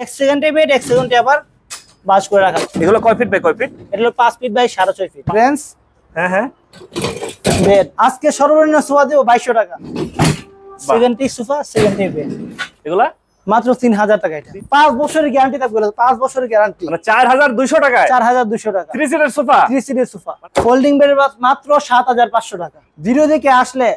এক সেকেন্ডে বেড এক সেকেন্ডে আবার বাস করে রাখা। এগুলো কয় ফিট বাই কয় ফিট? এটা হলো পাঁচ ফিট বাই সাড়ে ছয় ফিট। ফ্রেন্স হ্যাঁ হ্যাঁ। বেড। আজকে সর্বনিম্ন সোফা দেবো বাইশশো টাকা। সেকেন্ডটি সোফা সেকেন্ডটি বেড এগুলা? মাত্র তিন হাজার টাকা এটা। পাঁচ বছরের গ্যারান্টি থাকবে পাঁচ বছরের গ্যারান্টি মানে চার হাজার দুইশো টাকায়? চার হাজার দুশো টাকা। থ্রি সিটের সোফা? থ্রি সিটের সোফা। ফোল্ডিং বেড মাত্র সাত হাজার পাঁচশো টাকা। ভিডিও দেখে আসলে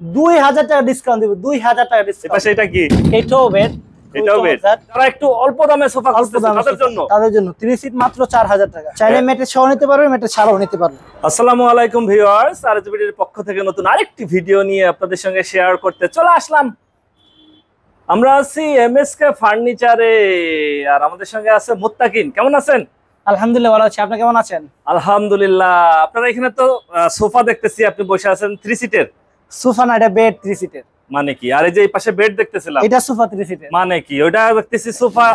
দুই হাজার টাকা ডিসকাউন্ট দেবো। দুই হাজার টাকা ডিসকাউন্ট এটা কি? এটাও বেড এটাও বেড যারা একটু অল্প দামে সোফা অল্প তাদের জন্য তাদের জন্য। থ্রি সিট মাত্র চার হাজার টাকা। চাইলে মেটে সহ নিতে পারবে মেটে ছাড়াও নিতে পারবে। আসসালামু আলাইকুম ভিউয়ার্স। আর পক্ষ থেকে নতুন আরেকটি ভিডিও নিয়ে আপনাদের সঙ্গে শেয়ার করতে চলে আসলাম। আমরা আছি এমএসকে ফার্নিচারে। আর আমাদের সঙ্গে আছে মুত্তাকিন। কেমন আছেন? আলহামদুলিল্লাহ ভালো আছি। আপনি কেমন আছেন? আলহামদুলিল্লাহ। আপনারা এখানে তো সোফা দেখতেছি। আপনি বসে আছেন থ্রি সিটের সোফা না এটা বেড থ্রি সিটের মানে কি? আর এই যে এই পাশে বেড দেখতেছিলাম। এটা সোফা থ্রি সিটের মানে কি? ওটা দেখতেছি সোফা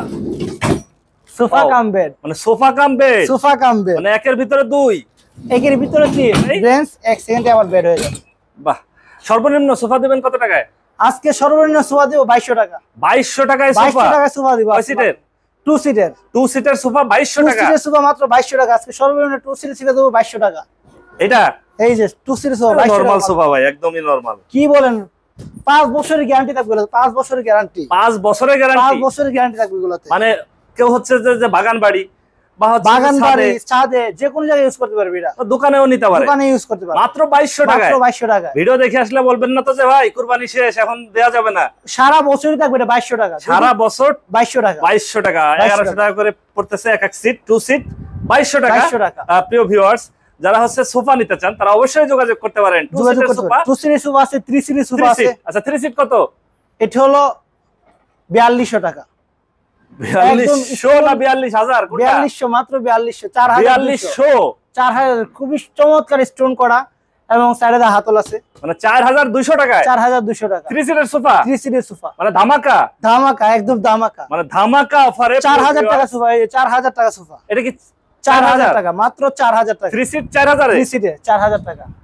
সোফা কাম বেড মানে sofa cum bed sofa cum bed মানে একের ভিতরে দুই। একের ভিতরে তিন? ব্রেঞ্চ এক সেকেন্ডে আবার বেড হয়ে যাবে। বাহ। সর্বনিম্ন সোফা দিবেন কত টাকায়? আজকে সর্বনিম্ন সোফা দেবো বাইশশো টাকা। বাইশশো টাকায় বাইশশো সোফা? টাকা সোফা দিব কয় সিটের টু সিটের টু সিটের সোফা বাইশশো টু টাকা? সিটের সোফা মাত্র বাইশশো টাকা। আজকে সর্বনিম্ন টু সিটের সিটে দেবো বাইশশো টাকা। এটা? এই যে টু সিটের সোফা নরমাল সোফা ভাই একদমই নরমাল কি বলেন? পাঁচ বছরের গ্যারান্টি থাকবে পাঁচ বছরের গ্যারান্টি পাঁচ বছরের পাঁচ বছরের গ্যারান্টি থাকবে এগুলোতে। মানে কেউ হচ্ছে যে বাগান বাড়ি বাগান বাড়ি ছাদে। যে কোনো জায়গায় ইউজ করতে পারবে এটা দোকানেও নিতে পারে। দোকানে ইউজ করতে মাত্র মাত্র টাকা ভিডিও দেখে আসলে বলবেন না তো যে ভাই কুরবানি শেষ এখন দেওয়া যাবে না। সারা বছরই থাকবে এটা বাইশশো টাকা। সারা বছর বাইশশো টাকা। বাইশশো টাকা। 2200 টাকা। করে পড়তেছে এক এক সিট টু সিট বাইশশো টাকা। 2200 টাকা। প্রিয় ভিউয়ার্স যারা হচ্ছে সোফা নিতে চান তারা অবশ্যই যোগাযোগ করতে পারেন। টু সিটের সোফা। টু সিটের সোফা আছে থ্রি সিটের সোফা আছে। আচ্ছা থ্রি সিট কত? এটা হলো বিয়াল্লিশশো টাকা। না মাত্র খুবই চমৎকার স্টোন করা এবং সাইডে হাতল আছে। মানে টাকায়? টাকা। থ্রি সিটের সোফা? থ্রি সিটের সোফা। মানে ধামাকা? ধামাকা একদম ধামাকা। মানে ধামাকা অফারে চার হাজার টাকা সোফা এই যে চার হাজার টাকা সোফা। এটা কি চার হাজার টাকা মাত্র টাকা। সিট সিটে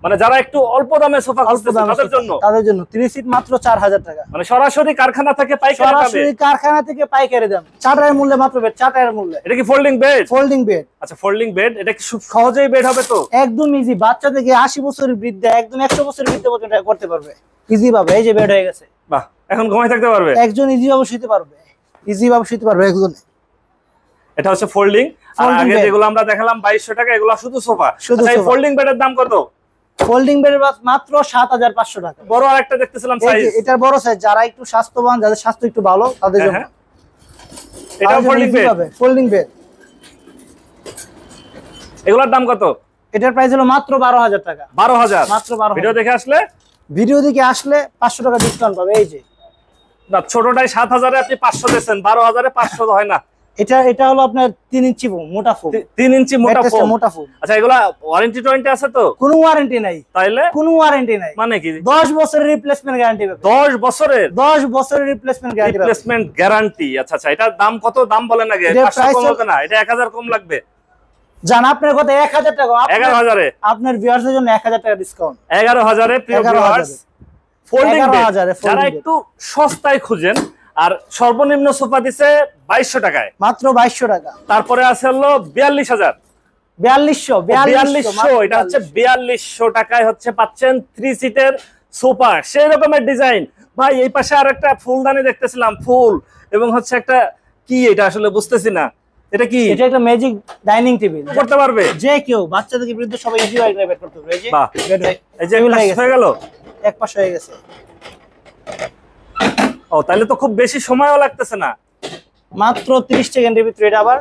মানে যারা একটু অল্প দামে সোফা খুঁজতেছে তাদের জন্য? তাদের জন্য। থ্রি সিট মাত্র চার হাজার টাকা। মানে সরাসরি কারখানা থেকে পাইকারি পাবে? সরাসরি কারখানা থেকে পাইকারি দাম। চাটায়ের মূল্যে মাত্র বেড চাটায়ের মূল্যে। এটা কি ফোল্ডিং বেড ফোল্ডিং বেড আচ্ছা ফোল্ডিং বেড এটা কি খুব সহজেই বেড হবে তো? একদম ইজি বাচ্চা থেকে আশি বছরের বৃদ্ধা একদম একশো বছরের বৃদ্ধ পর্যন্ত করতে পারবে। ইজি ভাবে এই যে বেড হয়ে গেছে। বাহ এখন ঘুমাই থাকতে পারবে? একজন ইজি ভাবে শুতে পারবে। ইজি ভাবে শুতে পারবে একজন। এটা হচ্ছে ফোল্ডিং আর আগে যেগুলো আমরা দেখালাম বাইশশো টাকা এগুলো শুধু সোফা। আচ্ছা এই ফোল্ডিং বেডের দাম কত? ফোল্ডিং বেডের মাত্র সাত হাজার পাঁচশো টাকা। বড় আর দেখতেছিলাম সাইজ এটার বড় সাইজ যারা একটু স্বাস্থ্যবান যাদের স্বাস্থ্য একটু ভালো তাদের জন্য। হ্যাঁ, এটা ফোল্ডিং বেড ফোল্ডিং বেড এগুলোর দাম কত? এটার প্রাইস হলো মাত্র টাকা। ভিডিও দেখে আসলে? ভিডিও দিকে আসলে পাঁচশো টাকা ডিসকাউন্ট পাবে এই যে। না ছোটটাই সাত হাজারে আপনি পাঁচশো দিয়েছেন বারো হাজারে পাঁচশো হয় না। এটা এটা হলো আপনার তিন ইঞ্চি মোটা ফোম তি- তিন ইঞ্চি মোটা ফোম মোটা ফোম আচ্ছা এগুলা ওয়ারেন্টি টোয়েন্টি আছে তো? কোনো ওয়ারেন্টি নাই। তাইলে? কোনো ওয়ারেন্টি নাই। মানে কি? দশ বছরের রিপ্লেসমেন্ট গ্যারান্টি পাবে দশ বছরের? দশ বছরের রিপ্লেসমেন্ট গ্যারান্টি রিপ্লেসমেন্ট গ্যারান্টি আচ্ছা আচ্ছা এটার দাম কত? দাম বলেন আগে। কম হবে না এটা এক হাজার কম লাগবে। জান আপনার কথা এক হাজার টাকা। আপনার- এগারো হাজারে? আপনার ভিউয়ার্সের জন্য এক হাজার টাকা ডিসকাউন্ট এগারো হাজারে প্রিয় এগারো ভিউয়ার্স ফোল্ডিং বেড যারা একটু সস্তায় খুঁজেন আর সর্বনিম্ন সোফা দিছে বাইশশো টাকায়। মাত্র বাইশশো টাকা। তারপরে আছে হলো বিয়াল্লিশ হাজার বিয়াল্লিশশো বিয়াল্লিশশো এটা হচ্ছে বিয়াল্লিশশো। টাকায় হচ্ছে পাচ্ছেন থ্রি সিটের সোফা। সেই রকমের ডিজাইন ভাই এই পাশে আর একটা ফুলদানি দেখতেছিলাম ফুল। এবং হচ্ছে একটা কি এটা আসলে বুঝতেছি না। এটা কি? এটা একটা ম্যাজিক ডাইনিং টেবিল করতে পারবে? যে কেউ বাচ্চা থেকে বৃদ্ধ সবাই ইজি ভাবে করতে পারবে। এই যে বাহ। bed এই যে table একটা গেছে। গেল? এক পাশ হয়ে গেছে। ও তাহলে তো খুব বেশি সময়ও লাগতেছে না। মাত্র 30 সেকেন্ডের ভিতরে এটা আবার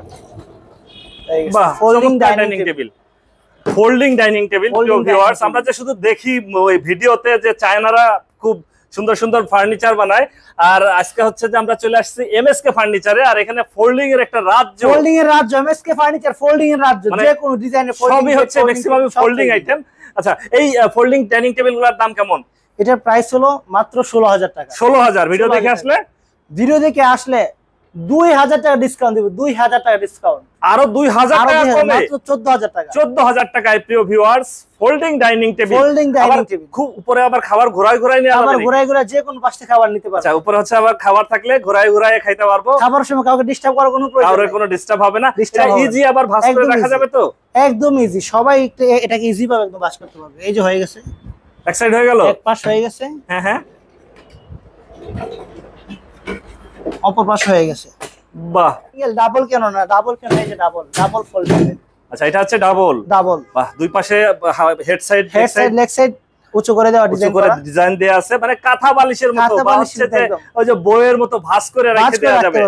folding dining table folding dining table viewers আমরা যে শুধু দেখি ওই ভিডিওতে যে চায়নারা খুব সুন্দর সুন্দর ফার্নিচার বানায় আর আজকে হচ্ছে যে আমরা চলে আসছি এমএসকে ফার্নিচারে আর এখানে ফোল্ডিং এর একটা রাজ্য। ফোল্ডিং এর রাজ্য এমএসকে ফার্নিচার ফোল্ডিং এর রাজ্য মানে যে কোনো ডিজাইনের ফোল্ডিং সবই হচ্ছে ম্যাক্সিমাম ফোল্ডিং আইটেম আচ্ছা এই ফোল্ডিং ডাইনিং টেবিলগুলোর দাম কেমন? এটার প্রাইস হলো মাত্র ষোলো হাজার টাকা। ষোলো হাজার ভিডিও দেখে আসলে? ভিডিও দেখে আসলে দুই হাজার টাকা ডিসকাউন্ট দিব দুই হাজার টাকা ডিসকাউন্ট আরও দুই হাজার টাকা কমে? চোদ্দ হাজার টাকা। চোদ্দ হাজার টাকায় প্রিয় viewers folding dining table folding dining table খুব উপরে আবার খাবার ঘোরায় ঘোরায় নিয়ে আবার যাবে ঘুরাই ঘুরাই যে কোনো পাশে খাবার নিতে পারবে আচ্ছা উপরে হচ্ছে আবার খাবার থাকলে ঘোরায় ঘোরায় খাইতে পারব। খাবার সময় কাউকে ডিস্টার্ব করার কোনো প্রয়োজন কারোর কোনো ডিস্টার্ব হবে না। হবে ইজি আবার ভাঁজ করে রাখা যাবে তো? একদম ইজি সবাই এটাকে ইজি ভাবে একদম বাস করতে পারবে। এই যে হয়ে গেছে। এক সাইড হয়ে গেল? এক পাশ হয়ে গেছে। হ্যাঁ হ্যাঁ। অপর পাশ হয়ে গেছে। বাহ। ডাবল কেন না? ডাবল কেন? এই যে ডাবল ডাবল ফোল্ডিং আচ্ছা এটা হচ্ছে ডাবল ডাবল বাহ দুই পাশে head side head side leg side উঁচু করে দেওয়া ডিজাইন করে ডিজাইন দেয়া আছে মানে কাঁথা বালিশের মতো বা হচ্ছে ওই যে বইয়ের মতো ভাঁজ করে রেখে দেওয়া যাবে।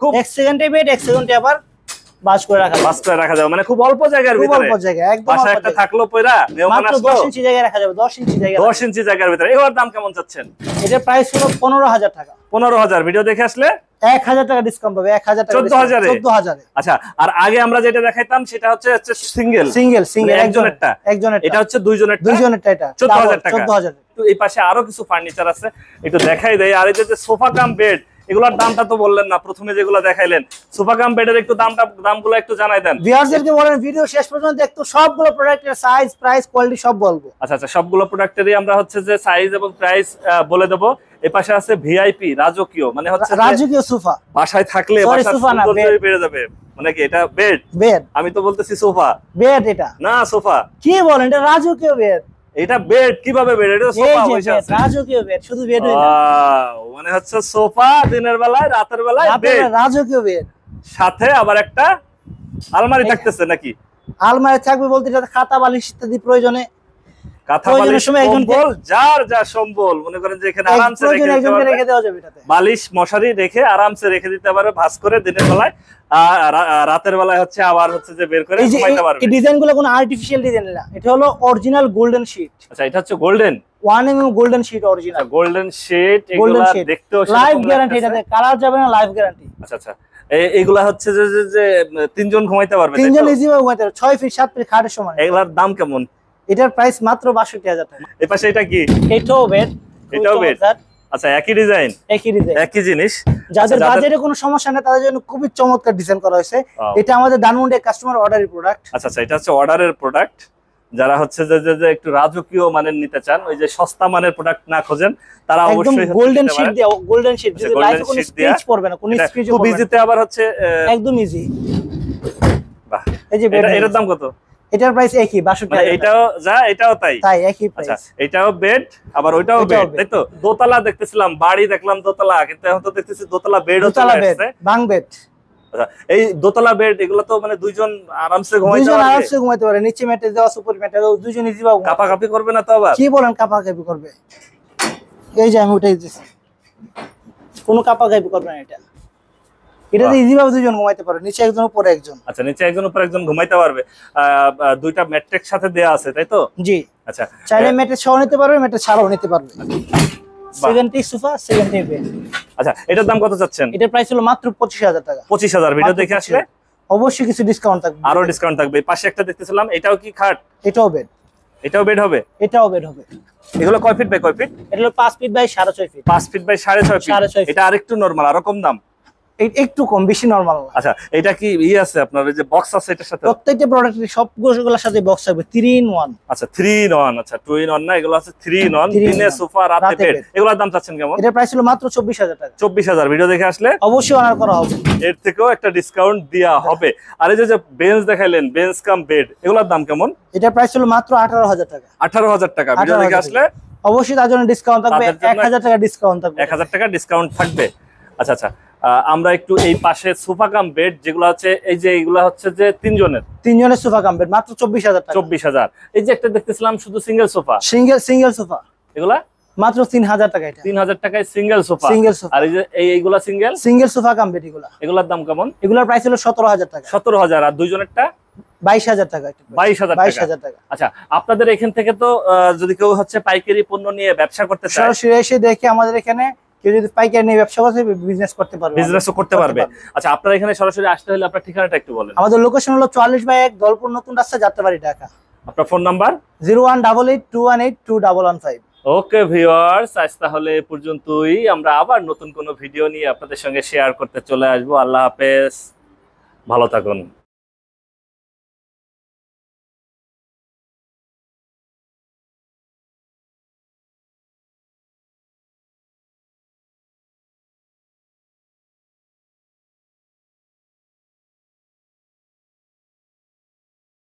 খুব এক সেকেন্ডে বেড এক সেকেন্ডে আবার বাজ করে রাখা ভাঁজ করে রাখা যাবে। মানে খুব অল্প জায়গার খুব ভিতরে। অল্প জায়গায় একদম বাসা একটা থাকল পয়রা মেহমান আসলো। দশ ইঞ্চি জায়গায় রাখা যাবে দশ ইঞ্চি জায়গায় দশ ইঞ্চি জায়গার ভিতরে। এগুলোর দাম কেমন চাচ্ছেন? এটার প্রাইস হলো পনেরো হাজার টাকা। পনেরো হাজার। ভিডিও দেখে আসলে? এক হাজার টাকা ডিসকাউন্ট পাবে এক হাজার টাকা 14,000 এ? চোদ্দ হাজারে। আচ্ছা আর আগে আমরা যেটা দেখাইতাম সেটা হচ্ছে সিঙ্গেল সিঙ্গেল সিঙ্গেল একজনের একজনেরটা? একজনের এটা হচ্ছে দুইজনের দুইজনেরটা এটা। 14,000 টাকা। চোদ্দ হাজার। একটু এই পাশে আরও কিছু ফার্নিচার আছে। একটু দেখাই দেয় আর এই যে সোফা কাম বেড এগুলোর দামটা তো বললেন না প্রথমে যেগুলো দেখাইলেন। সোফা কাম বেডের একটু দামটা দামগুলো একটু জানাই দেন। ভিউয়ারদেরকে বলেন ভিডিও শেষ পর্যন্ত দেখতো সবগুলো প্রোডাক্টের সাইজ প্রাইস কোয়ালিটি সব বলব। আচ্ছা আচ্ছা সবগুলো প্রোডাক্টেরই আমরা হচ্ছে যে সাইজ এবং প্রাইস বলে দেবো। এই পাশে আছে ভিআইপি রাজকীয় মানে হচ্ছে রাজকীয় সোফা। বাসায় থাকলে সৌন্দর্যই বেড়ে যাবে। মানে কি এটা বেড বেড আমি তো বলতেছি সোফা। বেড এটা। না সোফা। কি বলেন এটা রাজকীয় বেড এটা বেড কীভাবে বেড এটা সোফা হইছে বসে আছে। রাজকীয় বেড শুধু বেড হই না মানে হচ্ছে সোফা দিনের বেলায় রাতের বেলায় বেড রাজকীয় বেড সাথে আবার একটা আলমারি থাকতেছে নাকি? আলমারি থাকবে বলতে যেটা খাতা বালিশ ইত্যাদি প্রয়োজনে। যার যা সম্বল মনে করেন যে এখানে আরামসে রেখে প্রয়োজনে দিতে একজনকে পারবে। রেখে দেওয়া যাবে বালিশ মশারি রেখে আরামসে রেখে দিতে পারবে ভাস করে দিনের বেলায়। রাতের বেলায় হচ্ছে আবার হচ্ছে যে বের করে ঘুমাইতে পারবে। এই ডিজাইন কোনো আর্টিফিশিয়াল ডিজাইন না। এটা হলো অরিজিনাল গোল্ডেন শিট আচ্ছা এটা হচ্ছে golden golden sheet original golden এগুলা শিট দেখতেও লাইফ গ্যারান্টি এটাতে। কালার যাবে না লাইফ গ্যারান্টি আচ্ছা আচ্ছা। এগুলা হচ্ছে যে যে- তিনজন ঘুমাইতে পারবে তিনজন ঘুমাতে পারবে। ছয় ফিট সাত ফিট খাটের সমান। এগুলার দাম কেমন? এটার প্রাইস মাত্র বাষট্টি হাজার টাকা। এই পাশে এটা কি? এটাও বেড এটাও bed? আচ্ছা একই ডিজাইন একই ডিজাইন একই জিনিস? যাদের আচ্ছা, বাজারে কোনো সমস্যা নেই তাদের জন্য খুবই চমৎকার ডিজাইন করা হয়েছে। এটা আমাদের দানমন্ডে কাস্টমার অর্ডারের প্রোডাক্ট আচ্ছা আচ্ছা এটা হচ্ছে অর্ডারের প্রোডাক্ট যারা হচ্ছে যে যে- একটু রাজকীয় মানের নিতে চান ওই যে সস্তা মানের প্রোডাক্ট না খোঁজেন তারা অবশ্যই গোল্ডেন শিট। দিয়ে গোল্ডেন শিট আচ্ছা, যদি লাইফে কোনো স্ক্র্যাচ পড়বে না কোনো স্ক্র্যাচ খুব পড়বে না। ইজিতে আবার হচ্ছে একদম ইজি বাহ। এই যে এটা- এটার দাম কত? এটার প্রাইস একই বাষট্টি মানে এটাও যা এটাও তাই। তাই একই আচ্ছা প্রাইস এটাও বেড আবার ওইটাও বেড তাই তো? দোতলা দেখতেছিলাম বাড়ি দেখলাম দোতলা কিন্তু এখন তো দেখতেছি দোতলা বেডও দোতলা বেড বাং বেড আচ্ছা, এই দোতলা বেড এগুলো তো মানে দুইজন আরামসে ঘুমাইতে দুইজন আরামসে ঘুমাতে পারে নিচে ম্যাটে দেওয়া সুপার ম্যাটে দেওয়া দুইজন ইজি পাবো কাপা কাপি করবে না তো আবার? কি বলেন কাপা কাপি করবে? এই যে আমি উঠাই দিছি কোনো কাপা কাপি করবে না এটা। এটাতে। ইজি ভাবে দুজন ঘুমাইতে পারে নিচে একজন উপরে একজন। আচ্ছা নিচে একজন উপর একজন ঘুমাইতে পারবে। দুইটা ম্যাট্রিক সাথে দেয়া আছে তাই তো? জি। আচ্ছা চাইলে ম্যাটে ছাও নিতে পারবে ম্যাটে ছাড়াও নিতে পারবে। সেভেন্টি সোফা সেভেন্টি বেড আচ্ছা এটার দাম কত চাচ্ছেন? এটার প্রাইস হলো মাত্র পঁচিশ হাজার টাকা। পঁচিশ হাজার ভিডিও দেখে আসলে? অবশ্যই কিছু ডিসকাউন্ট থাকবে। আরও ডিসকাউন্ট থাকবে। পাশে একটা দেখতেছিলাম এটাও কি খাট? এটাও বেড এটাও বেড হবে? এটাও বেড হবে। এগুলো কয় ফিট বাই কয় ফিট এটা হলো পাঁচ ফিট বাই সাড়ে ছয় ফিট পাঁচ ফিট বাই সাড়ে ছয় ফিট এটা আরেকটু নর্মাল আরও কম দাম। একটু কম বেশি নর্মাল আচ্ছা এটা কি ই আছে আপনার যে বক্স আছে এটার সাথে? প্রত্যেকটা প্রোডাক্টের সবগুলোর সাথে বক্স থাকবে থ্রি ইন ওয়ান আচ্ছা থ্রি ইন ওয়ান আচ্ছা টু ইন ওয়ান না এগুলো আছে থ্রি ইন ওয়ান Three দিনে সোফা রাতে বেড এগুলোর দাম চাচ্ছেন কেমন? এটা প্রাইস হলো মাত্র চব্বিশ হাজার টাকা। চব্বিশ হাজার ভিডিও দেখে আসলে? অবশ্যই অনার করা হবে। এর থেকেও একটা ডিসকাউন্ট দেওয়া হবে। আর এই যে যে বেঞ্চ দেখাইলেন বেঞ্চ কাম বেড এগুলোর দাম কেমন? এটা প্রাইস হলো মাত্র আঠারো হাজার টাকা। আঠারো হাজার টাকা ভিডিও দেখে আসলে? অবশ্যই তার জন্য ডিসকাউন্ট থাকবে তাদের জন্য এক হাজার টাকা ডিসকাউন্ট থাকবে। এক হাজার টাকা ডিসকাউন্ট থাকবে। আচ্ছা আচ্ছা। আমরা একটু এই পাশে সোফা কাম বেড যেগুলো হচ্ছে এই যে এগুলা হচ্ছে যে তিনজনের। তিনজনের সোফা কাম বেড মাত্র চব্বিশ হাজার চব্বিশ হাজার। এই যে একটা দেখতেছিলাম শুধু single sofa. Single single sofa. এগুলা? মাত্র তিন হাজার টাকা তিন হাজার টাকায় সিঙ্গেল সোফা। Single sofa. আর এই যে এইগুলা সিঙ্গেল? সিঙ্গেল সোফা কাম্পেট এগুলা। এগুলার দাম কেমন? এগুলোর প্রাইস হলো সতেরো হাজার টাকা। সতেরো হাজার। আর দুইজনেরটা? বাইশ হাজার টাকা বাইশ হাজার বাইশ হাজার টাকা। আচ্ছা আপনাদের এখান থেকে তো আহ, যদি কেউ হচ্ছে পাইকারি পণ্য নিয়ে ব্যবসা করতে চায় সরাসরি এসে দেখে আমাদের এখানে কেউ যদি পাইকারি নিয়ে ব্যবসা করতে বিজনেস করতে পারবে। বিজনেসও করতে পারবে। আচ্ছা আপনার এখানে সরাসরি আসতে হলে আপনার ঠিকানাটা একটু বলেন। আমাদের লোকেশন হলো চুয়াল্লিশ বাই এক দলপুর নতুন রাস্তা যাত্রাবাড়ি ঢাকা। আপনার phone number zero one double eight two one eight two double one five. Okay viewers আজ তাহলে পর্যন্তই। আমরা আবার নতুন কোনো ভিডিও নিয়ে আপনাদের সঙ্গে শেয়ার করতে চলে আসব। আল্লাহ হাফেজ। ভালো থাকুন।